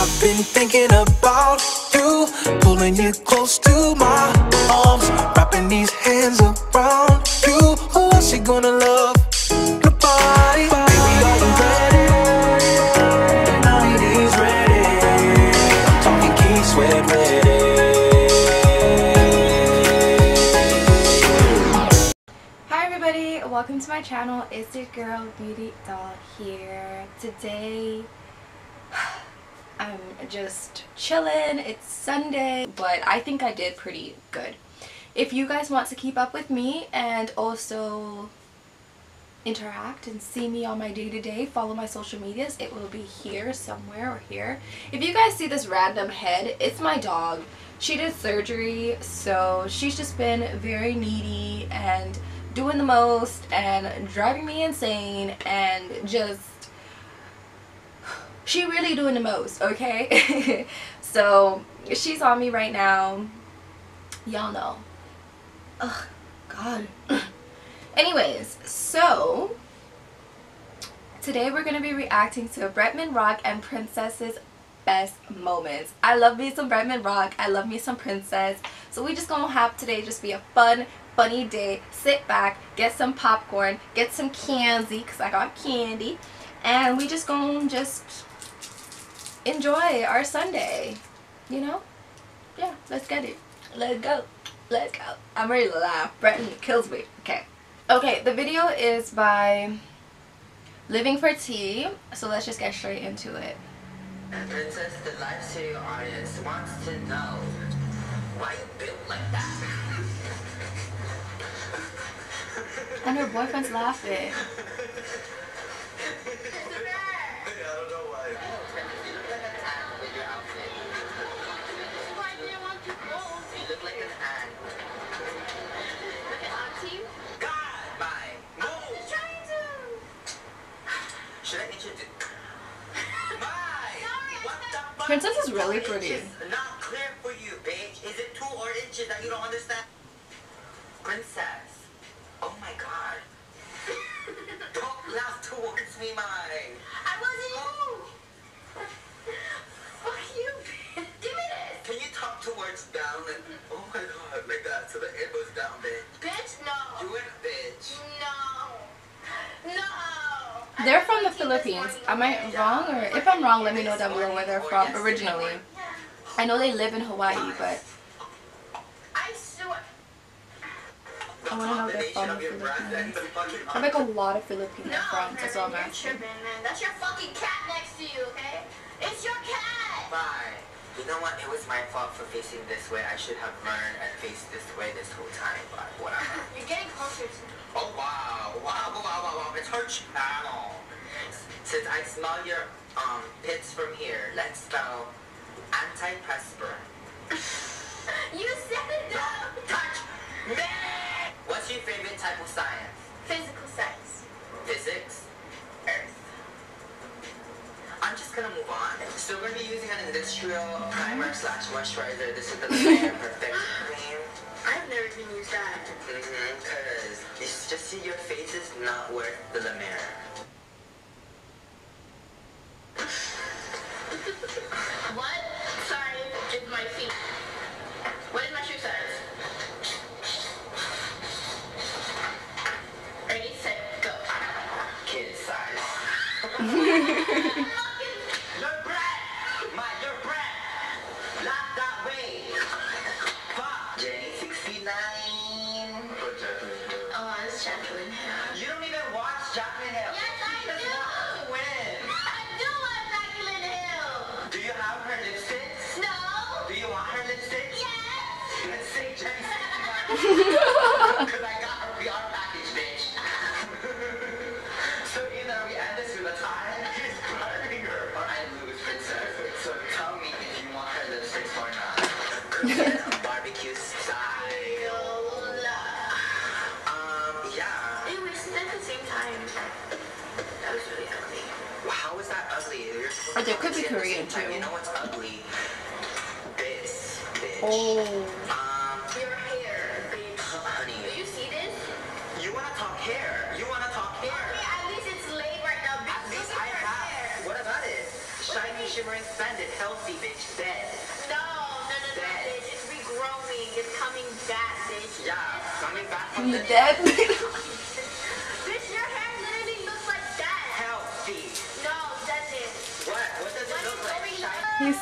I've been thinking about you, pulling you close to my arms, wrapping these hands around you. Who else you gonna love? Nobody. Welcome to my channel. It's your girl Beauty Doll here. Today I'm just chilling. It's Sunday, but I think I did pretty good. If you guys want to keep up with me and also interact and see me on my day-to-day, follow my social medias. It will be here somewhere or here. If you guys see this random head, it's my dog. She did surgery, so she's just been very needy and doing the most and driving me insane and just she really doing the most, okay? so she's on me right now. Y'all know. Ugh, God. Anyways, so today we're going to be reacting to Bretman Rock and Princess's best moments. I love me some Bretman Rock. I love me some Princess. So we just to have today just be a fun, funny day. Sit back, get some popcorn, get some candy because I got candy. And we just to just enjoy our Sunday. You know? Yeah, let's get it. Let's go. Let's go. I'm ready to laugh. Bretman kills me. Okay. Okay, the video is by Living for Tea. So let's just get straight into it. Princess, the live studio audience wants to know why you built like that. And her boyfriend's laughing. Princess is really Two pretty. inches Not clear for you, bitch. Is it two or inches that you don't understand? Princess. Oh my god. don't laugh towards me, my. I wasn't you Fuck you, bitch. Give me this! Can you talk towards down and oh my god, like that, so the elbows down, bitch. You and They're from the Philippines. Am I wrong? Or if I'm wrong, let me know down below where they're from originally. I know they live in Hawaii, but I want to know if they're from the Combination of your breath and Philippines. I have like a lot of Filipino friends, that's all I'm asking. man. That's your fucking cat next to you, okay? It's your cat! Bye. You know what? It was my fault for facing this way. I should have learned and faced this way this whole time, but whatever. You're getting closer to me. Oh wow, wow, wow, wow, wow, it's her channel. Since I smell your um pits from here, let's spell antiperspirant. You said it! Don't touch me! What's your favorite type of science? Physical science. Physics? Earth. I'm just gonna move on. So we're gonna be using an industrial primer slash moisturizer. This is the Layer Perfect Cream. I've never even used that. Mm-hmm, cause you just see your face is not worth the La You're supposed Or to they could be say at the Korean, too. You know what's ugly? This, bitch. Oh. Um, Your hair, bitch. honey. Do you see this? You wanna talk hair? You wanna talk hair? Okay, at least it's laid right now. At least I have. hair. What about it? Shiny, shimmering expanded, healthy, bitch. Dead. No, no, no, no, bitch. It's regrowing. It's coming back, bitch. Yeah, coming back from You the dead?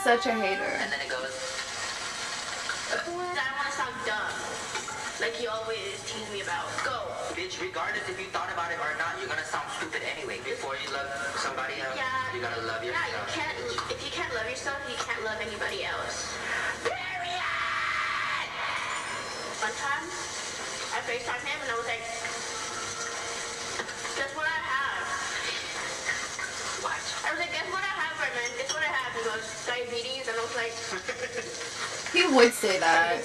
such a hater. And then it goes. I don't want to sound dumb. Like you always tease me about. Go. Bitch, regardless if you thought about it or not, you're gonna sound stupid anyway. Before you love somebody else, Yeah. you gotta love yourself. Yeah, you can't. If you can't love yourself, you can't love anybody else. Period! One time, I FaceTime him and I was like, guess what I have? What? I was like, guess what I have, right, man? Guess what He diabetes. And I was like, He would say that.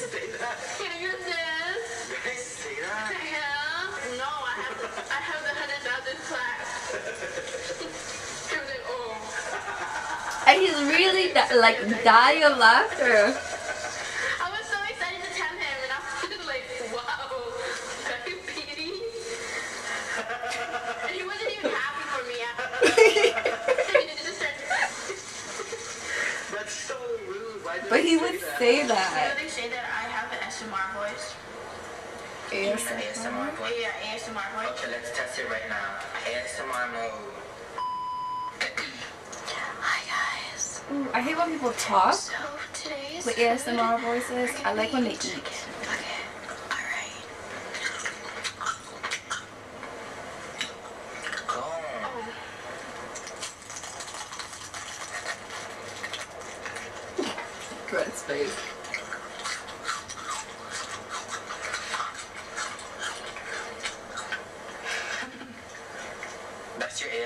Can you use this? Bitch, say that. Yeah. No, I have the, I have the hundred thousand class. he was like, oh. And he's really di- like dying of laughter. I was so excited to tell him, and I was like, wow, diabetes. and he wasn't even happy for me. He just said, That's so rude. Why did But he you would that? say You know that. they say that I have an SMR voice? You mean ASMR. ASMR voice? Yeah, ASMR voice. Okay, let's test it right now. ASMR mode. Hi guys. Ooh, I hate when people talk So with ASMR voices. I like when they eat. Okay, alright. Go. Oh, Red's face.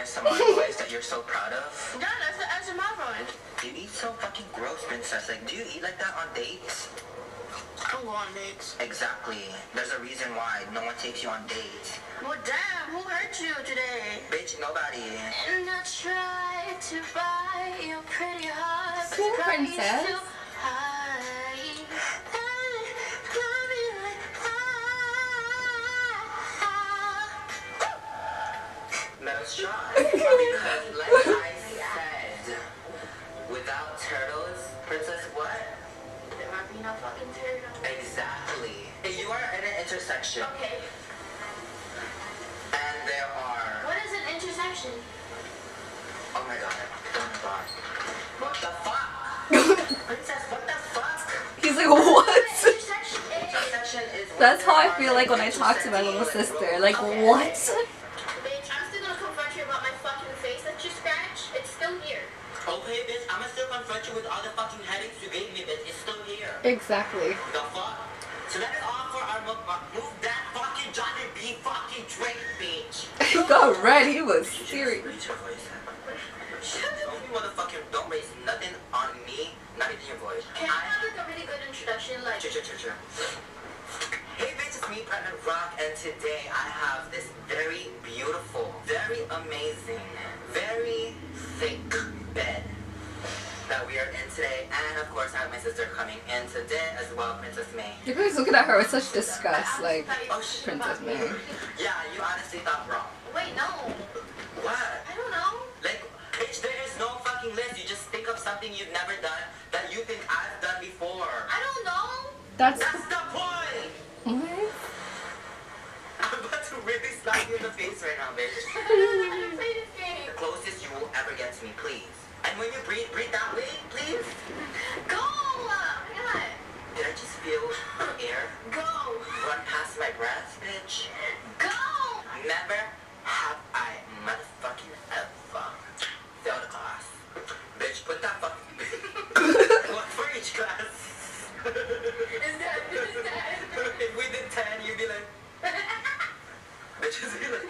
That's your ASMR voice that you're so proud of? yeah, that's the SMR voice. You eat so fucking gross, princess. Like, do you eat like that on dates? I don't go on dates. Exactly. There's a reason why no one takes you on dates. Well, damn, who hurt you today? Bitch, nobody. And I tried to buy your pretty heart, but Sing, the price is princess. I- Metal shot. because like I said, without turtles, princess what? There might be no fucking turtle. Exactly. You are at an intersection, Okay, and there are. what is an intersection? Oh my god. Oh my god. What the fuck? princess, what the fuck? He's like, what? Intersection. Intersection is. That's how I feel like when I talk to my little sister. Like, what? With all the fucking headaches you gave me, bitch. It's still here. Exactly. The fuck? So that is all for our mukbang. Move that fucking Johnny B fucking drink, bitch. He got red. He was serious. Raise your voice. Don't motherfucking, don't raise nothing on me, not even your voice. Can I have like a really good introduction? Like, Chill, chill, chill, chill. Hey bitch, it's me, Platinum Rock, and today I have this very beautiful, very amazing, very thick bed that we are in today. And of course, I have my sister coming in today as well, Princess Mae. You guys looking at her with such disgust. Like, Oh, shit. Princess Mae. Yeah, you honestly thought wrong. wait, no. What? I don't know. Like, bitch, there is no fucking list. You just think of something you've never done that you think I've done before. I don't know. that's. That's the point! What? I'm about to really slap you in the face right now, bitch. Don't play this game. The closest you will ever get to me, please. And when you breathe, breathe that way, please. Go! Oh my god. Did I just feel air Go! run past my breath, bitch? Go! Never have I motherfucking ever failed a class. Bitch, put that fucking one for each class. Is that, is that? if we did ten, you'd be like, bitches be like.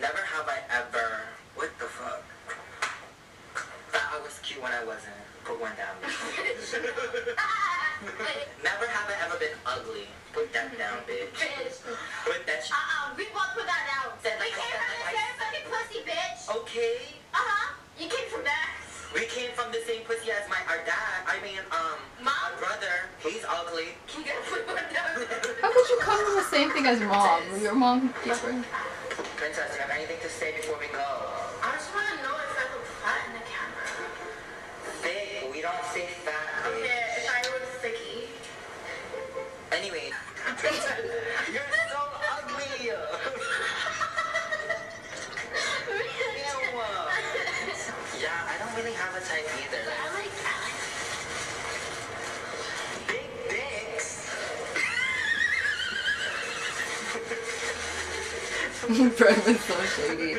Never have I ever. What the fuck? Thought I was cute when I wasn't. Put one down. Never have I ever been ugly. Put that down, bitch. Bitch. Put that sh- Uh-uh, we won't put that out. Said We came from the same fucking pussy, bitch. Okay. Uh-huh. You came from that. We came from the same pussy as my our dad. I mean, um, Mom? my brother. He's ugly. Can You gotta put one down. How could you come from the same thing as mom? Your mom different. Princess, you have anything to say before we go? Bretman's so shady.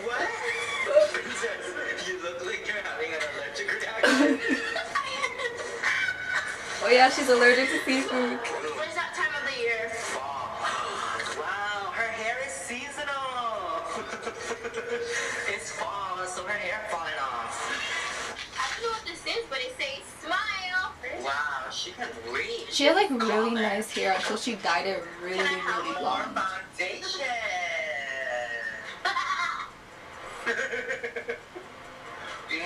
What? Princess, you look like you're having an allergic reaction. Oh yeah, she's allergic to seafood. She had like really nice hair until she dyed it really, really blonde.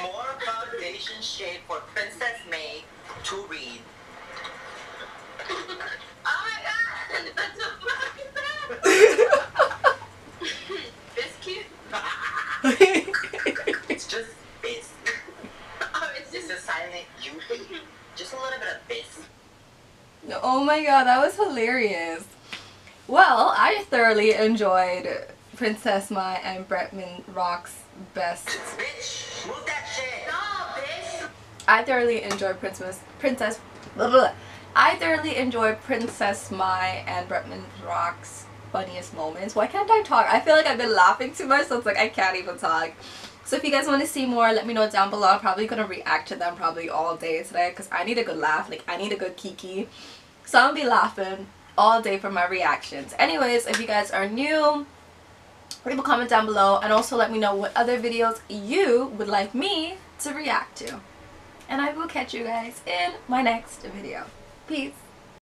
more foundation shade for Princess Mae to read. Oh my god! That's so fucking bad. This cute. it's just bisque. Oh, it's It's just a silent U. Just a little bit of bisque. Oh my god, that was hilarious. Well, I thoroughly enjoyed Princess Mae and Bretman Rock's best. I thoroughly enjoyed Princess Princess. Blah, blah. I thoroughly enjoyed Princess Mae and Bretman Rock's funniest moments. Why can't I talk? I feel like I've been laughing too much, so it's like I can't even talk. So if you guys want to see more, let me know down below. I'm probably gonna react to them probably all day today because I need a good laugh. Like I need a good kiki. So I'm gonna be laughing all day for my reactions. Anyways, if you guys are new, leave a comment down below and also let me know what other videos you would like me to react to. And I will catch you guys in my next video. Peace.